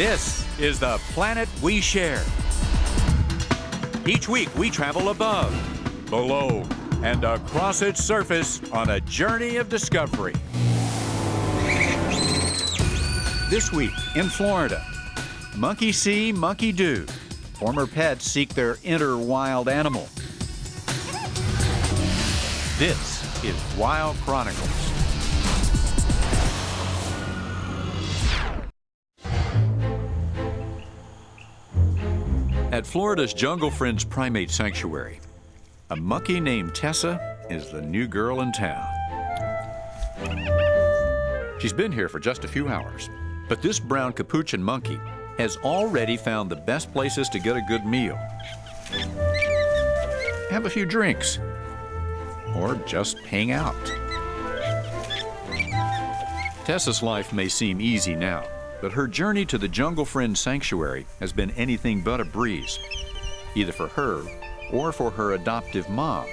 This is the planet we share. Each week, we travel above, below, and across its surface on a journey of discovery. This week in Florida, monkey see, monkey do. Former pets seek their inner wild animal. This is Wild Chronicles. At Florida's Jungle Friends Primate Sanctuary, a monkey named Tessa is the new girl in town. She's been here for just a few hours, but this brown capuchin monkey has already found the best places to get a good meal. Have a few drinks, or just hang out. Tessa's life may seem easy now, but her journey to the Jungle Friend Sanctuary has been anything but a breeze, either for her or for her adoptive mom.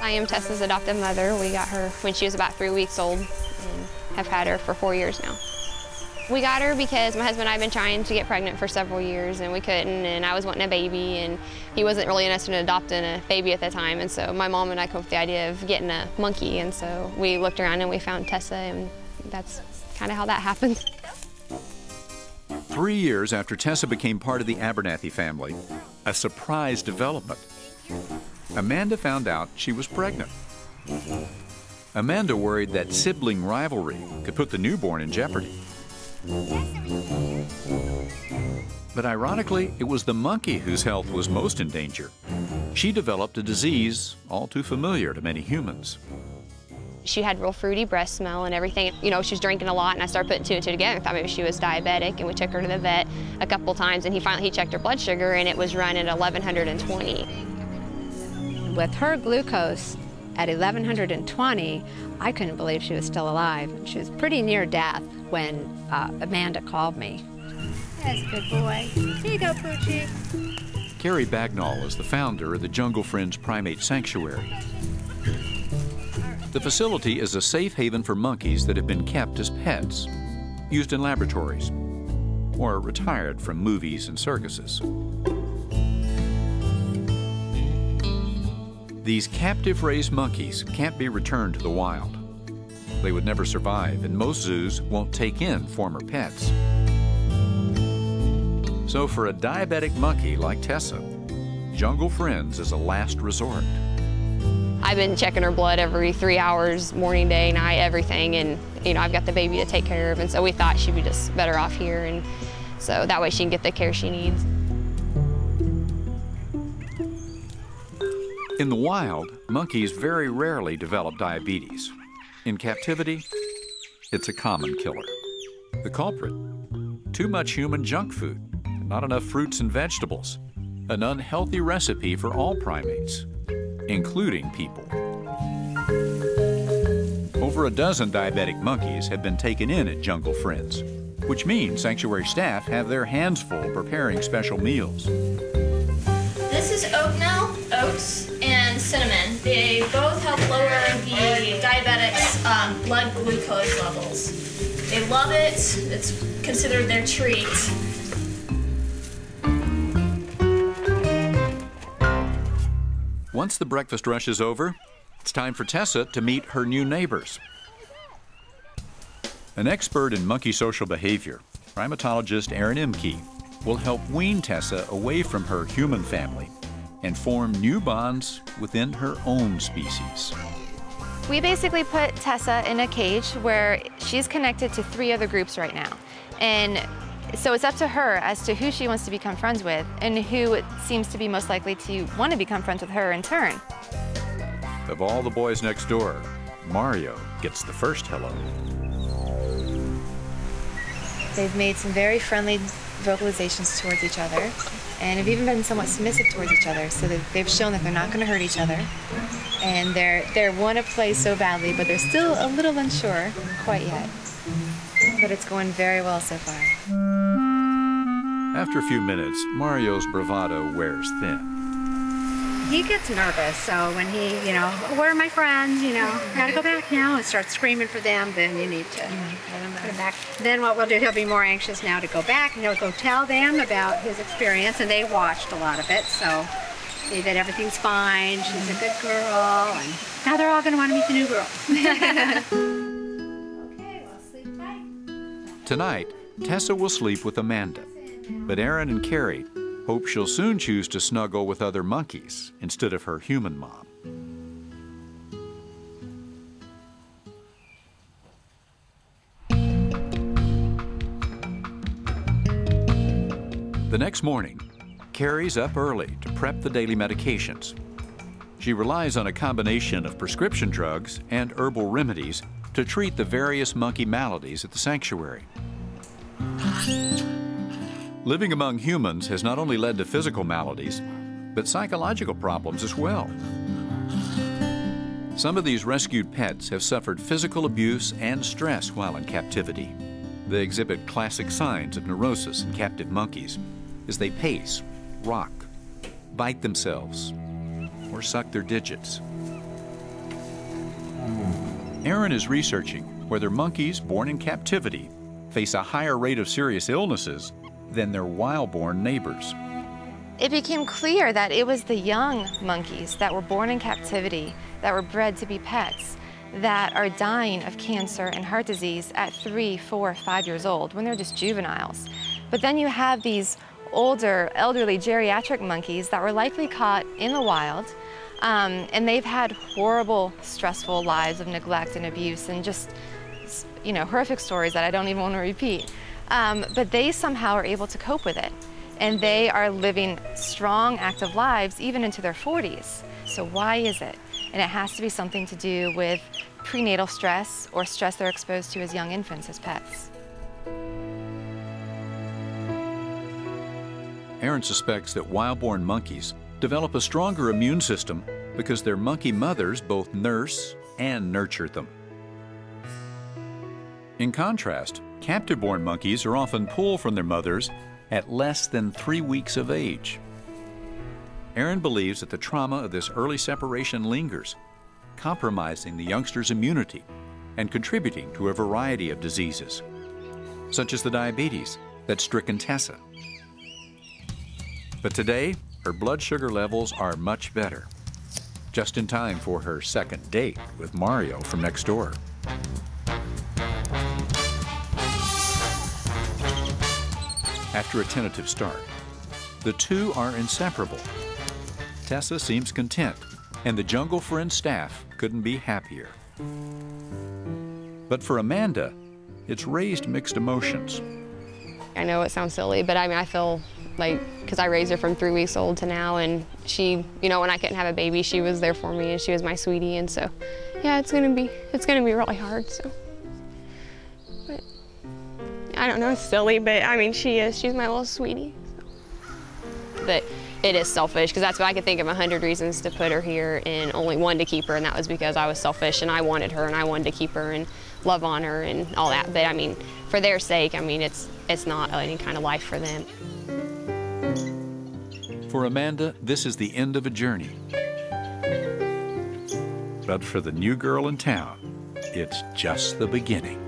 I am Tessa's adoptive mother. We got her when she was about three weeks old and have had her for four years now. We got her because my husband and I have been trying to get pregnant for several years and we couldn't and I was wanting a baby and he wasn't really interested in adopting a baby at the time and so my mom and I came up with the idea of getting a monkey and so we looked around and we found Tessa and that's kind of how that happened. Three years after Tessa became part of the Abernathy family, a surprise development. Amanda found out she was pregnant. Amanda worried that sibling rivalry could put the newborn in jeopardy. But ironically, it was the monkey whose health was most in danger. She developed a disease all too familiar to many humans. She had real fruity breast smell and everything. You know, she was drinking a lot, and I started putting two and two together. I thought maybe she was diabetic, and we took her to the vet a couple times, and he finally he checked her blood sugar, and it was running 1120. With her glucose at 1120, I couldn't believe she was still alive. She was pretty near death when uh, Amanda called me. That's a good boy. Here you go, Poochie. Kari Bagnall is the founder of the Jungle Friends Primate Sanctuary. The facility is a safe haven for monkeys that have been kept as pets, used in laboratories, or retired from movies and circuses. These captive raised monkeys can't be returned to the wild. They would never survive, and most zoos won't take in former pets. So, for a diabetic monkey like Tessa, Jungle Friends is a last resort. I've been checking her blood every three hours, morning, day, night, everything, and you know I've got the baby to take care of, and so we thought she'd be just better off here, and so that way she can get the care she needs. In the wild, monkeys very rarely develop diabetes. In captivity, it's a common killer. The culprit? Too much human junk food, not enough fruits and vegetables, an unhealthy recipe for all primates, including people. Over a dozen diabetic monkeys have been taken in at Jungle Friends, which means sanctuary staff have their hands full preparing special meals. This is oatmeal, oats, and cinnamon. They both help lower the diabetics' um, blood glucose levels. They love it. It's considered their treat. Once the breakfast rush is over, it's time for Tessa to meet her new neighbors. An expert in monkey social behavior, primatologist Erin Ehmke, will help wean Tessa away from her human family and form new bonds within her own species. We basically put Tessa in a cage where she's connected to three other groups right now. And so it's up to her as to who she wants to become friends with and who seems to be most likely to want to become friends with her in turn. Of all the boys next door, Mario gets the first hello. They've made some very friendly vocalizations towards each other and have even been somewhat submissive towards each other so that they've shown that they're not going to hurt each other and they're they want to play so badly but they're still a little unsure quite yet but it's going very well so far After a few minutes, Mario's bravado wears thin. he gets nervous. So when he, you know, where are my friends? You know, gotta go back now and start screaming for them. Then you need to put him back. Then what we'll do, he'll be more anxious now to go back and he'll go tell them about his experience. And they watched a lot of it, so see that everything's fine. She's a good girl, and now they're all gonna want to meet the new girl. okay, well, sleep tight. Tonight, Tessa will sleep with Amanda, but Erin and Kari hope she'll soon choose to snuggle with other monkeys instead of her human mom. The next morning, Kari's up early to prep the daily medications. She relies on a combination of prescription drugs and herbal remedies to treat the various monkey maladies at the sanctuary. Living among humans has not only led to physical maladies, but psychological problems as well. Some of these rescued pets have suffered physical abuse and stress while in captivity. They exhibit classic signs of neurosis in captive monkeys as they pace, rock, bite themselves, or suck their digits. Erin is researching whether monkeys born in captivity face a higher rate of serious illnesses than their wild-born neighbors. It became clear that it was the young monkeys that were born in captivity, that were bred to be pets, that are dying of cancer and heart disease at three, four, five years old when they're just juveniles. But then you have these older, elderly geriatric monkeys that were likely caught in the wild, um, and they've had horrible, stressful lives of neglect and abuse and just, you know, horrific stories that I don't even want to repeat. Um, but they somehow are able to cope with it. And they are living strong, active lives even into their 40s. So why is it? And it has to be something to do with prenatal stress or stress they're exposed to as young infants as pets. Erin suspects that wild-born monkeys develop a stronger immune system because their monkey mothers both nurse and nurture them. In contrast, captive-born monkeys are often pulled from their mothers at less than three weeks of age. Erin believes that the trauma of this early separation lingers, compromising the youngster's immunity and contributing to a variety of diseases, such as the diabetes that's stricken Tessa. But today, her blood sugar levels are much better, just in time for her second date with Mario from next door. After a tentative start, the two are inseparable. Tessa seems content, and the Jungle Friend staff couldn't be happier. But for Amanda, it's raised mixed emotions. I know it sounds silly, but I mean, I feel like, because I raised her from three weeks old to now, and she, you know, when I couldn't have a baby, she was there for me, and she was my sweetie, and so, yeah, it's gonna be, it's gonna be really hard, so. But, I don't know, it's silly, but I mean, she is, she's my little sweetie. So. But it is selfish, because that's why I could think of a hundred reasons to put her here, and only one to keep her, and that was because I was selfish, and I wanted her, and I wanted to keep her, and love on her, and all that, but I mean, for their sake, I mean, it's, it's not any kind of life for them. For Amanda, this is the end of a journey. But for the new girl in town, it's just the beginning.